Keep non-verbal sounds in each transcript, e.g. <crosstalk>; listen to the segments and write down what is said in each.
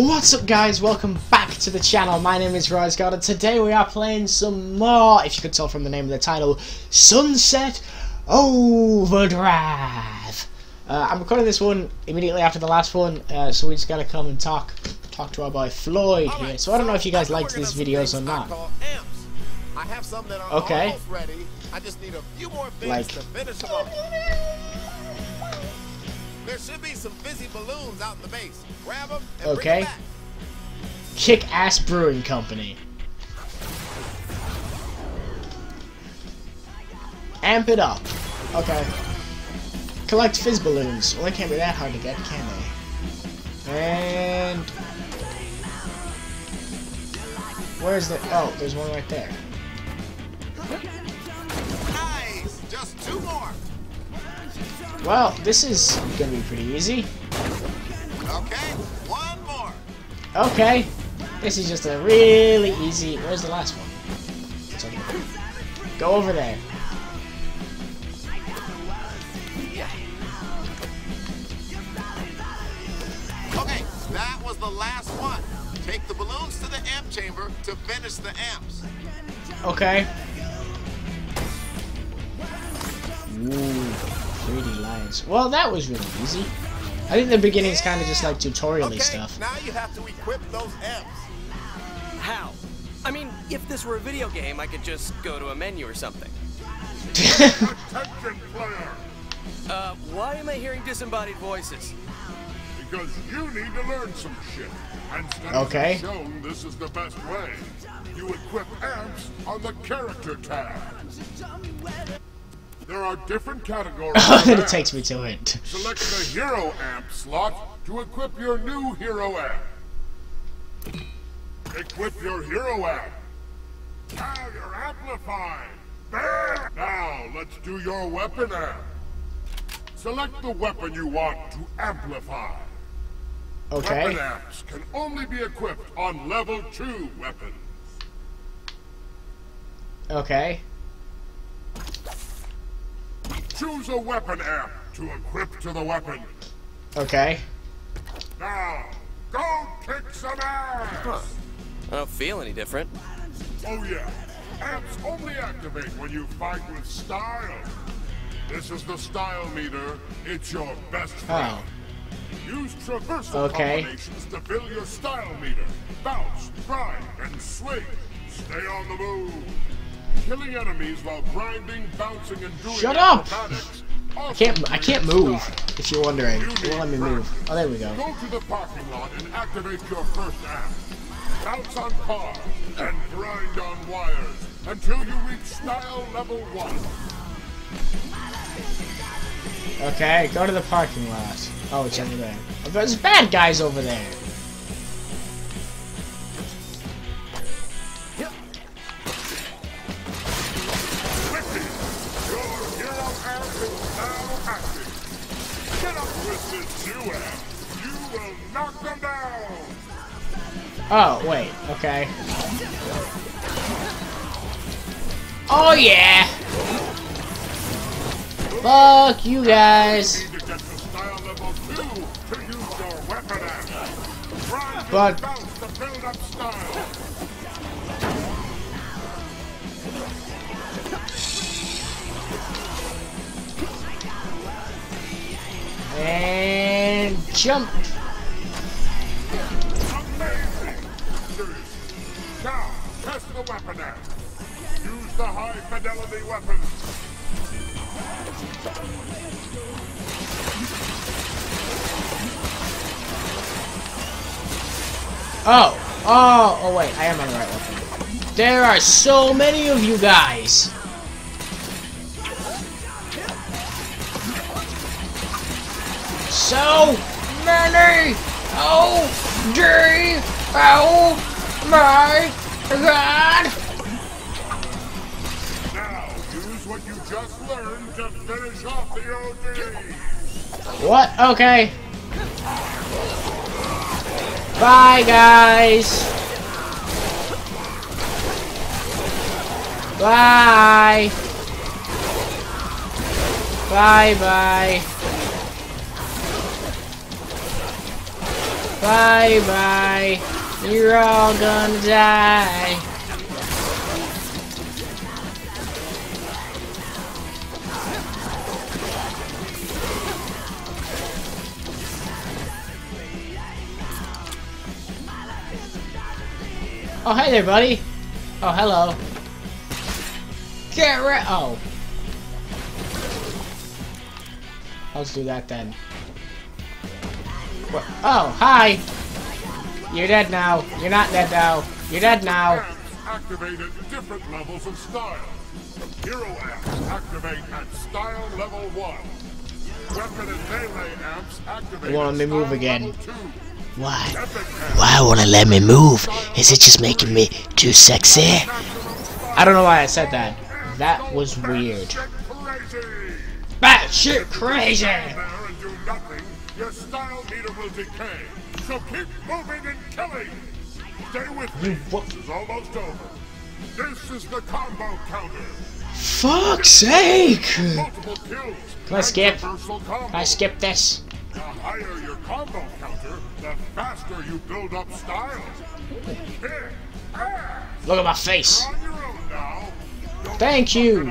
What's up guys, welcome back to the channel, my name is Rawisgod and today we are playing some more, if you could tell from the name of the title, Sunset Overdrive. Uh, I'm recording this one immediately after the last one, uh, so we just gotta come and talk talk to our boy Floyd here. So I don't know if you guys liked these videos or not. I have some that are Okay. almost There should be some fizzy balloons out in the base. Grab them Okay. Kick Ass Brewing Company. Amp it up. Okay. Collect fizz balloons. Well, they can't be that hard to get, can they? And where's the? Oh, there's one right there. Nice. Just two more. Well, this is gonna be pretty easy. Okay. One more. Okay. This is just a really easy. Where's the last one? It's over there. Go over there. Okay. That was the last one. Take the balloons to the amp chamber to finish the amps. Okay. Ooh, 3D lines. Well, that was really easy. I think the beginning is kind of just like tutorial Okay. stuff. Now you have to equip those amps. How? I mean, if this were a video game, I could just go to a menu or something. Attention, player, Uh, why am I hearing disembodied voices? because you need to learn some shit. And studies Okay. have shown this is the best way. You equip amps on the character tab. There are different categories. <laughs> it amps. takes me to it. Select the hero amp slot to equip your new hero amp. Equip your hero amp. Now you're amplified. There. Now let's do your weapon amp. Select the weapon you want to amplify. Weapon Okay. amps can only be equipped on level 2 weapons. Okay. Choose a weapon amp to equip to the weapon. Okay. Now, go kick some ass! Huh. I don't feel any different. Oh yeah, Amps only activate when you fight with style. This is the style meter. It's your best oh. friend. Oh. Use traversal Okay. combinations to fill your style meter. Bounce, grind, and swing. Stay on the move. Killing enemies while grinding, bouncing, and doing Shut up! I can't. I can't move. If you're wondering, won't let me move. Oh, there we go. Go to the parking lot and activate your first amp. Bounce on cars and grind on wires until you reach style level one. Okay, go to the parking lot. Oh, it's over there. There's bad guys over there. Oh, wait. Okay. Oh, yeah. Fuck you guys. Need to get the weapon. Use the high fidelity weapon. Oh. Oh, oh wait, I am on the right one. There are so many of you guys. So many. Oh, gee. Oh, my God. Now, use what you just learned to finish off the OD. What? Okay. Bye, guys. Bye. Bye, bye. Bye bye. You're all gonna die. Oh, hey there, buddy. Oh, hello. Get rid. Oh. Let's do that then. What? Oh, hi. You're dead now. You're not dead now. You're dead now. Activate at different levels of style. Hero amps activate at style level 1. Weapon and melee amps activate They won't at let me move again. Why? Why won't it let me move? Is it just making me too sexy? I don't know why I said that. That was weird. get crazy. Bat shit crazy. Stand there and do nothing. Your style meter will decay. So keep moving and killing. Stay with me. what- This is almost over. This is the combo counter. Fuck's sake. Multiple kills. Can I skip? Can I skip this? The higher your combo counter, the faster you build up style. Ah, Look at my face. on your own now. Don't Thank you.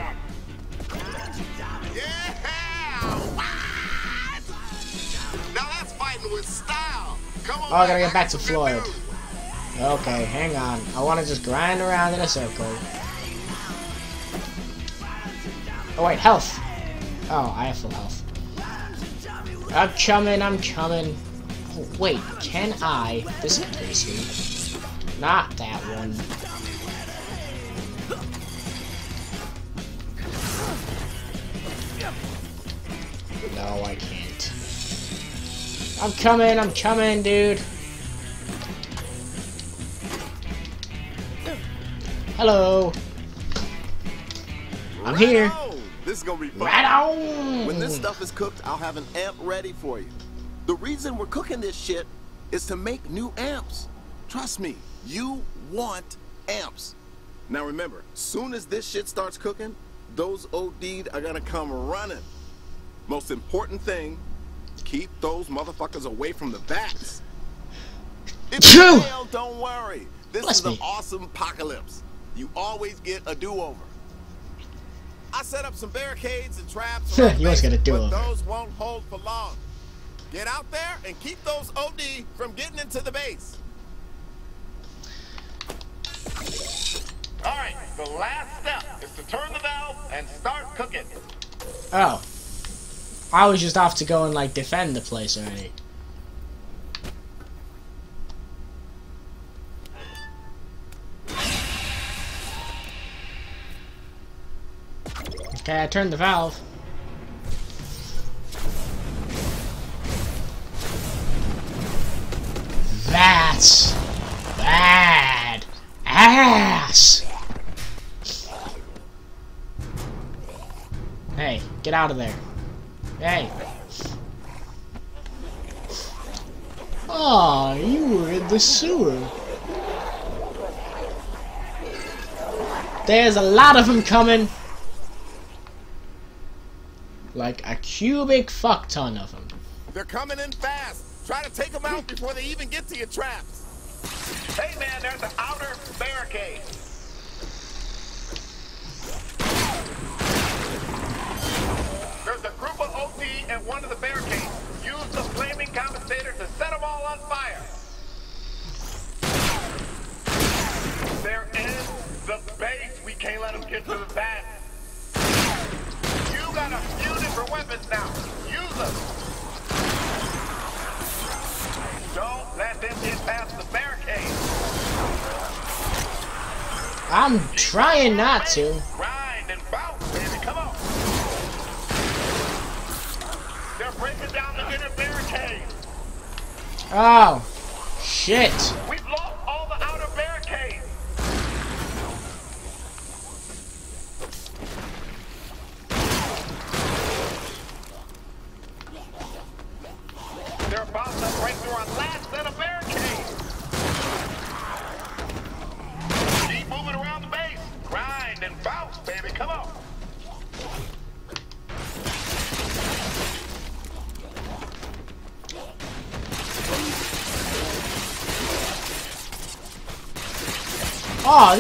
Yeah! What? Now that's fighting with style. Oh, I gotta get back to Floyd. Okay, hang on. I want to just grind around in a circle. Oh wait, health. Oh, I have full health. I'm coming, I'm coming. Oh, wait, can I? This is Not that one. I'm coming, I'm coming, dude. Hello. I'm here. Right on. This is gonna be fun. Right on. When this stuff is cooked, I'll have an amp ready for you. The reason we're cooking this shit is to make new amps. Trust me, you want amps. Now remember, soon as this shit starts cooking, those OD'd are gonna come running. Most important thing, keep those motherfuckers away from the bats. If True. you fail, don't worry. This Bless is an awesome apocalypse. You always get a do-over. I set up some barricades and traps. You always get a but do-over. Those won't hold for long. Get out there and keep those OD from getting into the base. All right, the last step is to turn the valve and start cooking. Oh. I was just off to go and like defend the place already. Okay, I turned the valve. That's bad ass. Hey, get out of there. Hey. Aw, you were in the sewer. There's a lot of them coming. Like a cubic fuck ton of them. They're coming in fast. Try to take them out before they even get to your traps. Hey man, there's an outer barricade. One of the barricades. Use the flaming compensator to set them all on fire. They're in the base. We can't let them get to the back. You got a few different weapons now. Use them. Don't let them get past the barricade. I'm trying not to. Oh, shit.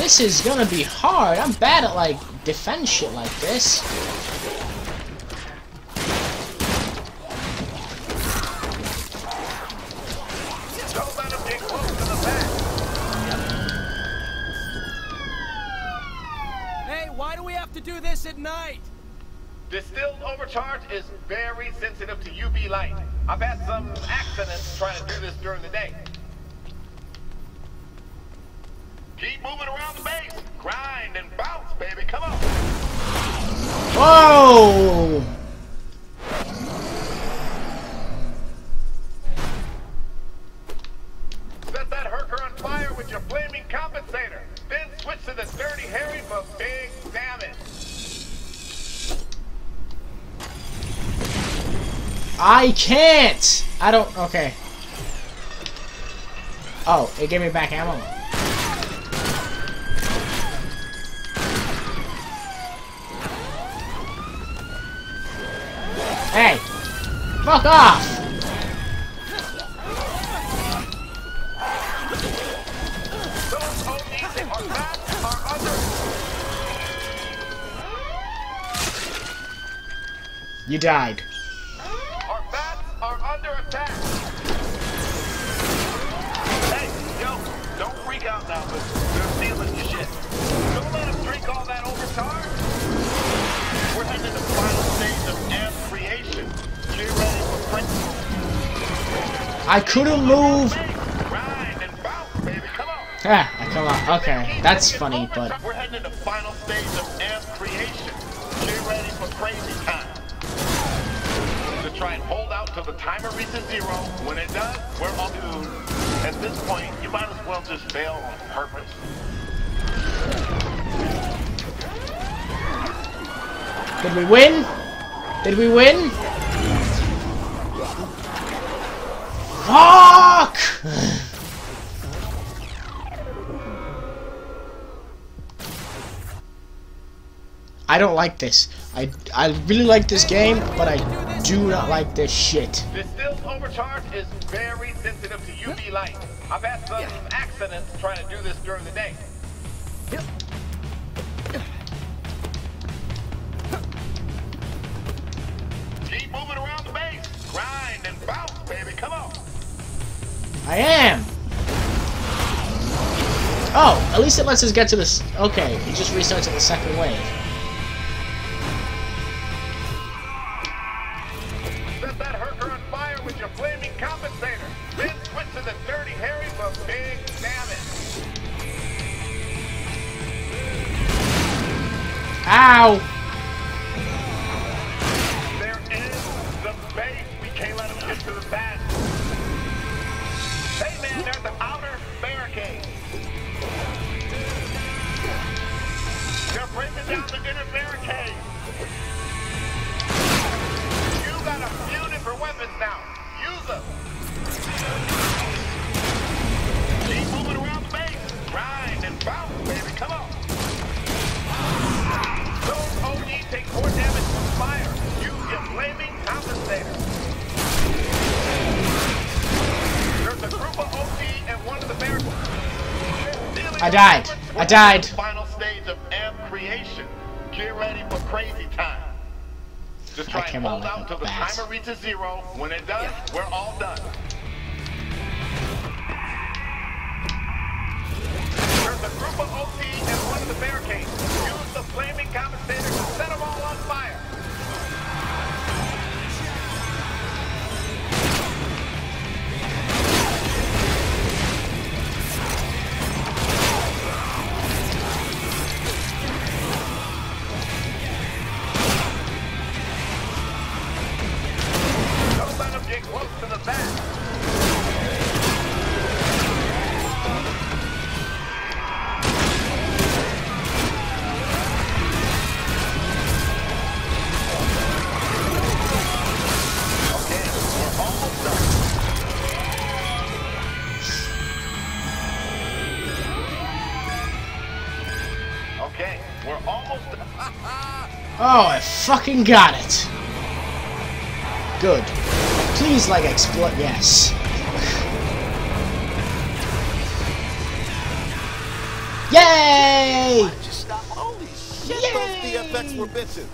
This is gonna be hard. I'm bad at, like, defend shit like this. Don't let him get close to the back. Hey, why do we have to do this at night? Distilled overcharge is very sensitive to UV light. I've had some accidents trying to do this during the day. Whoa! Set that Herker on fire with your flaming compensator. Then switch to the Dirty Harry for big damage. I can't! I don't... Okay. Oh, it gave me back ammo. Hey! Fuck off! You died. I couldn't move! Grind and bounce, baby. Come on. Ah, I come on. Okay, that's funny, but... We're heading to the final stage of amp creation. Get ready for crazy time. To try and hold out till the timer reaches zero. When it does, we're all doomed. At this point, you might as well just fail on purpose. Did we win? Did we win? Fuck! <sighs> I don't like this. I, I really like this game, but I do not like this shit. Distilled overcharge is very sensitive to UV light. I've had some accidents trying to do this during the day. Keep moving around the base. Grind and bounce, baby. Come on. I am! Oh, at least it lets us get to this. Okay, it just restarts at the second wave. Set died. Final stage of amp creation. Get ready for crazy time. Just try I came out hold out till the timer reaches zero. When it does, we're all done. There's a group of OD and one of the barricades. Use the flaming compensator to set them all on fire. Oh, I fucking got it. Good. Please, like, explode. Yes. Yay! Holy shit, Yay! those DFX were bitches.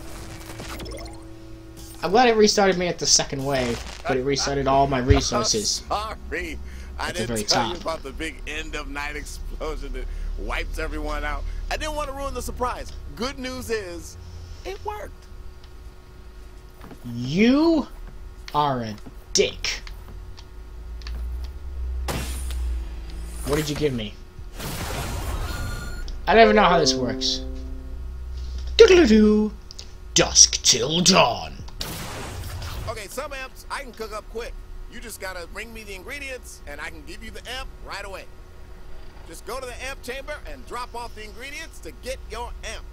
I'm glad it restarted me at the second wave, but it restarted all my resources. <laughs> Sorry. I At didn't tell you about the big end of night explosion that wipes everyone out. I didn't want to ruin the surprise. Good news is, it worked. You are a dick. What did you give me? I don't even know how this works. Doodle-doo. Dusk till dawn. Okay, some amps I can cook up quick. You just gotta bring me the ingredients, and I can give you the amp right away. Just go to the amp chamber and drop off the ingredients to get your amp.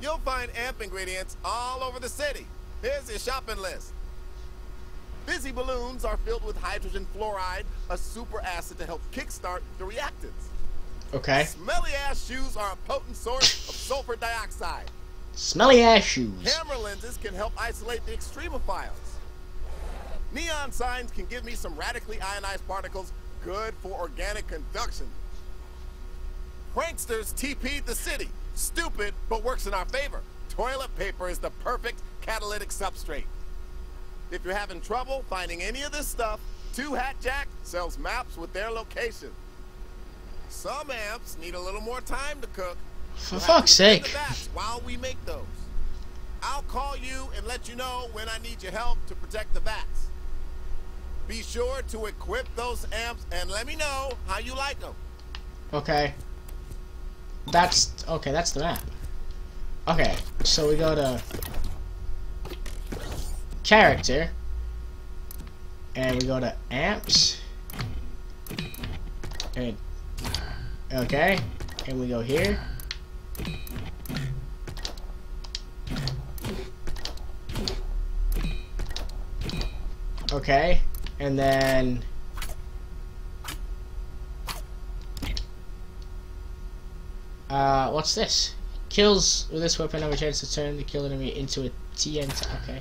You'll find amp ingredients all over the city. Here's your shopping list. Fizzy balloons are filled with hydrogen fluoride, a super acid to help kickstart the reactants. Okay. Smelly ass shoes are a potent source of sulfur dioxide. Smelly ass shoes. Camera lenses can help isolate the extremophiles. Neon signs can give me some radically ionized particles good for organic conduction. Pranksters TP'd the city. Stupid, but works in our favor. Toilet paper is the perfect catalytic substrate. If you're having trouble finding any of this stuff, Two Hat Jack sells maps with their location. Some amps need a little more time to cook. For We'll fuck's sake. While we make those. I'll call you and let you know when I need your help to protect the bats. Be sure to equip those amps and let me know how you like them. Okay. That's okay. That's the map. Okay, so we go to character, and we go to amps, and okay, and we go here. Okay, and then Uh, what's this? Kills with this weapon have a chance to turn the kill enemy into a TNT. Okay.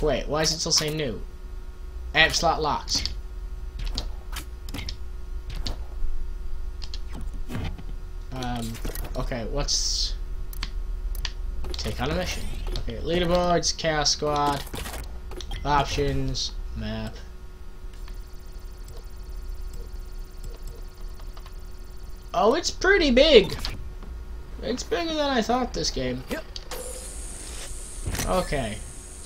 Wait, why is it still saying new? Amp slot locked. Um, okay, what's... Take on a mission. Okay, leaderboards, Chaos Squad, options, map. Oh, it's pretty big. It's bigger than I thought this game. Yep. Okay.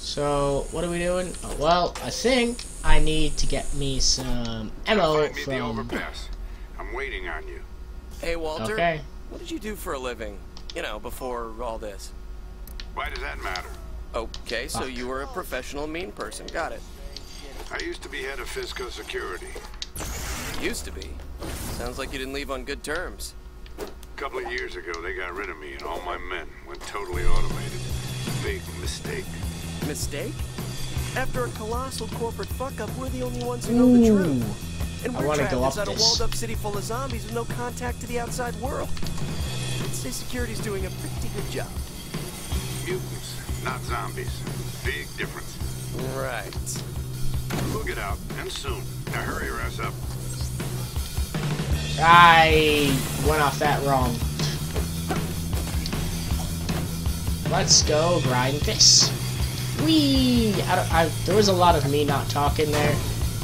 So, what are we doing? Oh, well, I think I need to get me some ammo Find me the from... overpass. I'm waiting on you. Hey, Walter. Okay. What did you do for a living? You know, before all this. Why does that matter? Okay, so you were a professional mean person. Got it. I used to be head of Fizco Security. Used to be. Sounds like you didn't leave on good terms. A couple of years ago, they got rid of me and all my men went totally automated. Big mistake. Mistake? After a colossal corporate fuck up, we're the only ones who know the truth. And we're wanna trapped go up inside a walled up city full of zombies with no contact to the outside world. I'd say security's doing a pretty good job. Mutants, not zombies. Big difference. Right. We'll get out, and soon. Now hurry your ass up. I went off that wrong. Let's go grind this. Whee! I I, there was a lot of me not talking there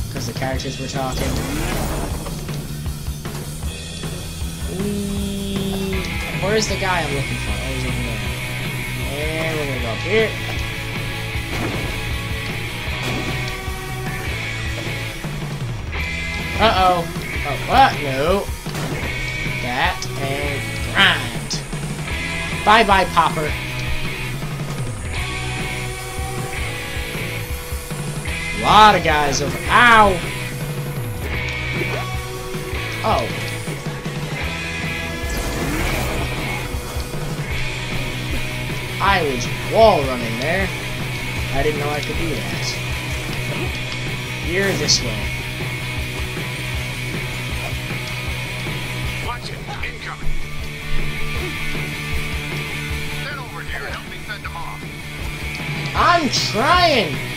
because the characters were talking. Whee! Where's the guy I'm looking for? Oh, he's over there. And we're gonna go up here. Uh oh. Oh, what? No. That and grind. Bye bye, Popper. Lot of guys over. Ow! Oh. I was wall running there. I didn't know I could do that. Here, this way. Watch it. Incoming. Get over here. Help me fend them off. I'm trying.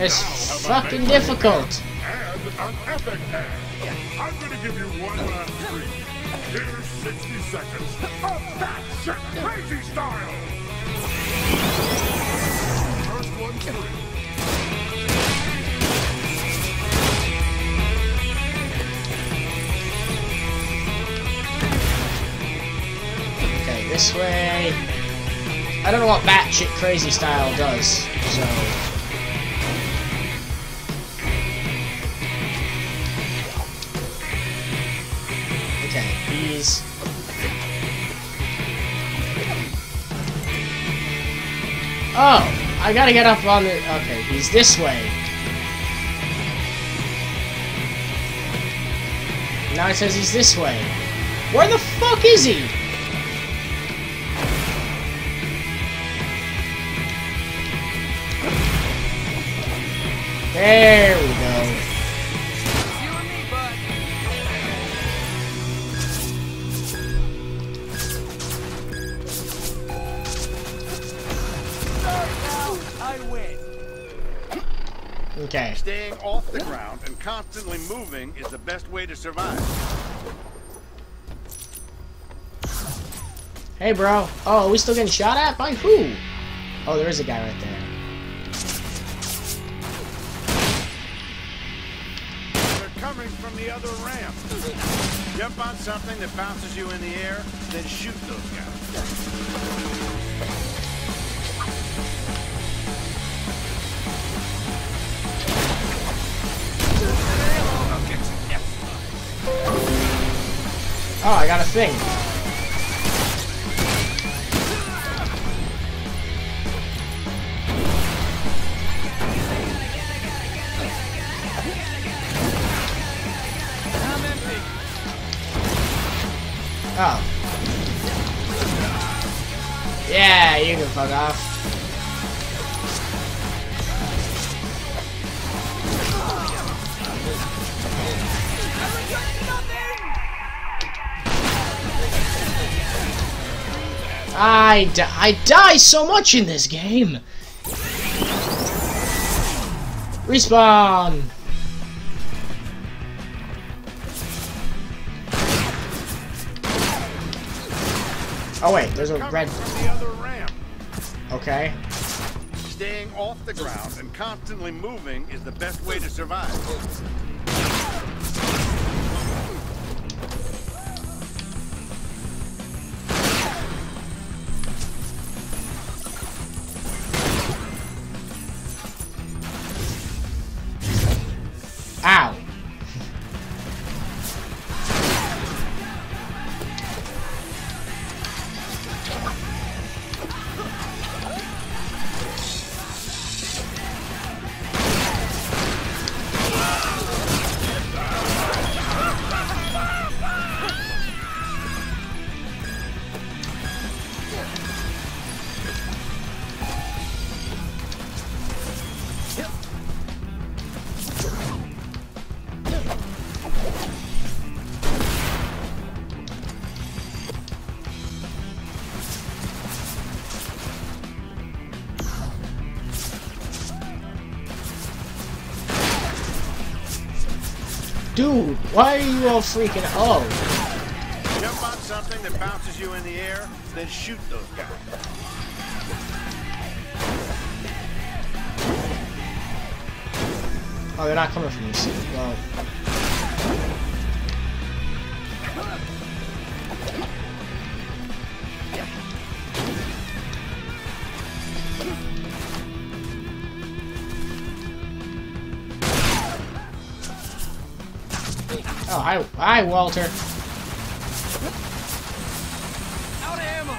It's fucking difficult. And An epic. I'm gonna give you one last treat. Here's 60 seconds of batshit crazy style. First one. Okay, this way. I don't know what batshit crazy style does, so. Oh, I gotta get up on the. Okay, he's this way. Now it says he's this way. Where the fuck is he? There we go. I win. Okay. Staying off the ground and constantly moving is the best way to survive. Hey, bro. Oh, are we still getting shot at? By who? Oh, there is a guy right there. They're coming from the other ramp. Jump on something that bounces you in the air, then shoot those guys. Oh, I got a thing. Oh. Yeah, you can fuck off. I, di I die so much in this game. Respawn. Oh wait, there's a red. the. Okay. Staying off the ground and constantly moving is the best way to survive. Dude, why are you all freaking? out? Jump on something that bounces you in the air, then shoot those guys. Oh, they're not coming from this. Well. Hi, hi, Walter. Out of ammo.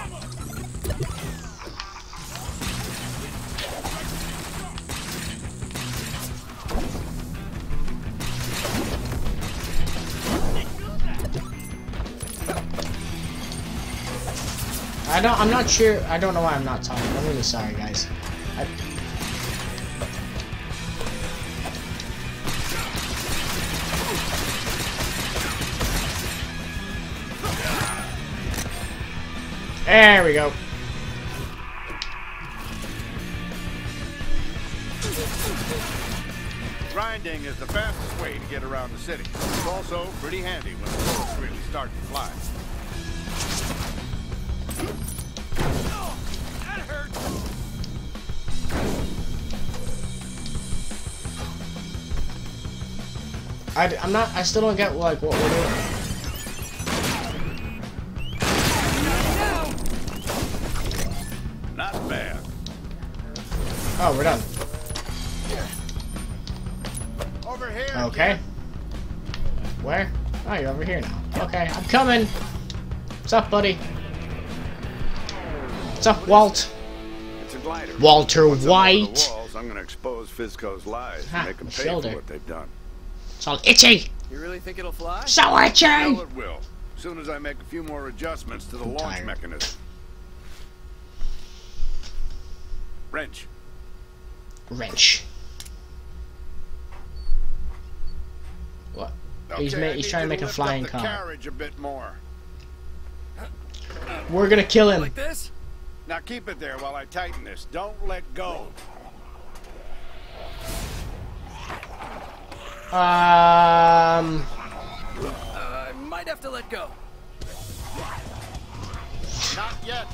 I don't. I'm not sure. I don't know why I'm not talking. I'm really sorry, guys. There we go. Grinding is the fastest way to get around the city. It's also pretty handy when the bullets really start to fly. That hurt. I, I'm not. I still don't get like what we're doing. Oh, we're done. Over here. Okay. Where? Oh, you're over here now. Okay, I'm coming. What's up, buddy? What's up, Walt? It's a glider. Walter Once I'm over the White. walls, I'm gonna expose Fizco's lies Ha, and make them pay shoulder. for what they've done. It's all itchy. You really think it'll fly? So itchy. Hell, it will. As soon as I make a few more adjustments to the launch tired. mechanism. Wrench. Wrench. What? He's Okay, ma- he's trying to make a flying up car. carriage a bit more. We're gonna kill him. Like this? Now keep it there while I tighten this. Don't let go. Um. Uh, I might have to let go. Not yet.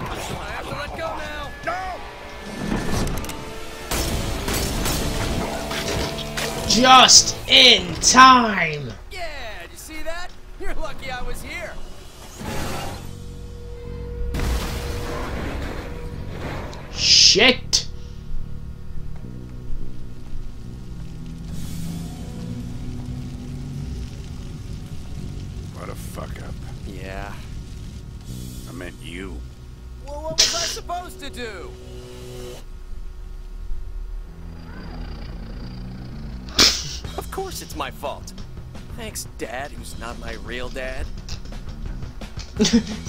I have to let go now. No! Just in time. Yeah, did you see that? You're lucky I was here. Shit. Course it's my fault. Thanks, Dad, who's not my real dad. <laughs>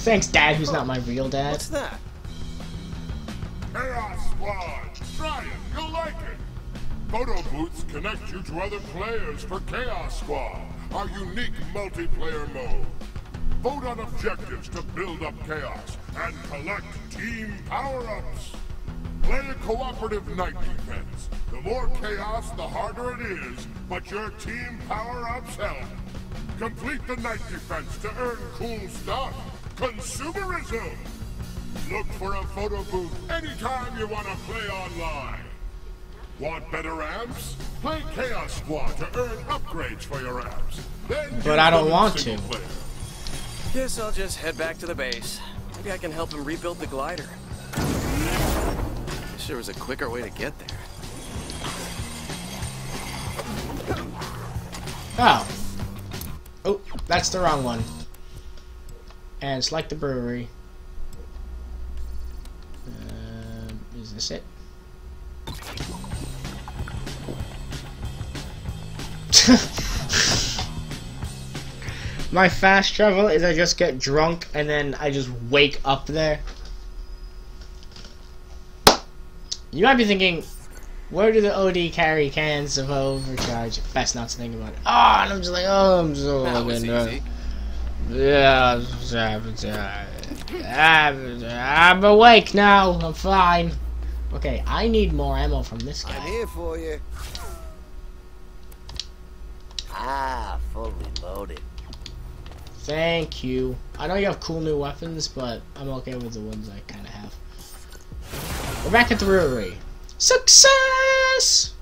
Thanks, Dad, who's not my real dad. What's that? Chaos Squad! Try it, you'll like it! Photo booths connect you to other players for Chaos Squad, our unique multiplayer mode. Vote on objectives to build up chaos and collect team power-ups. Play a cooperative night defense. The more chaos, the harder it is, but your team power-ups help. Complete the night defense to earn cool stuff. Consumerism! Look for a photo booth anytime you want to play online. Want better amps? Play Chaos Squad to earn upgrades for your amps. Then But I don't want to. player. Guess I'll just head back to the base. Maybe I can help him rebuild the glider. Wish there was a quicker way to get there. Oh. Oh, that's the wrong one. And it's like the brewery. Um, is this it? <laughs> My fast travel is I just get drunk and then I just wake up there. You might be thinking, where do the OD carry cans of overcharge? Best not to think about it. Oh, and I'm just like, oh, I'm so That was fucking easy. Yeah, I'm awake now. I'm fine. Okay, I need more ammo from this guy. I'm here for you. Ah, fully loaded. Thank you. I know you have cool new weapons, but I'm okay with the ones I kind of have. We're back at the brewery. Success!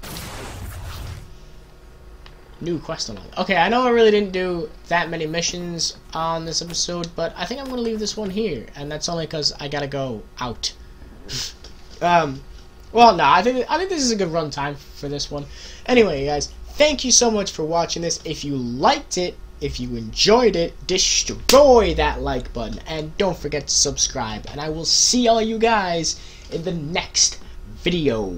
New quest. Okay, I know I really didn't do that many missions on this episode, but I think I'm gonna leave this one here, and that's only because I gotta go out. <laughs> um, well, no, I think I think this is a good run time for this one. Anyway, guys, thank you so much for watching this. If you liked it, if you enjoyed it, destroy that like button, and don't forget to subscribe. And I will see all you guys in the next video.